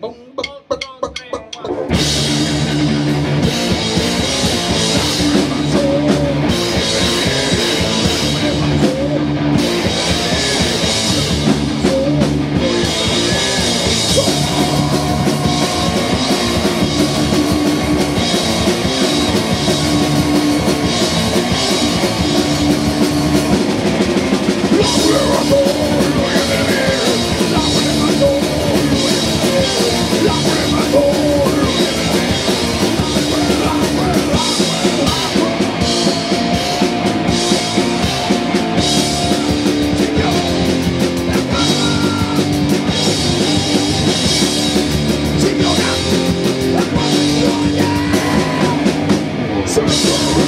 Boom, boom. Swing, swing,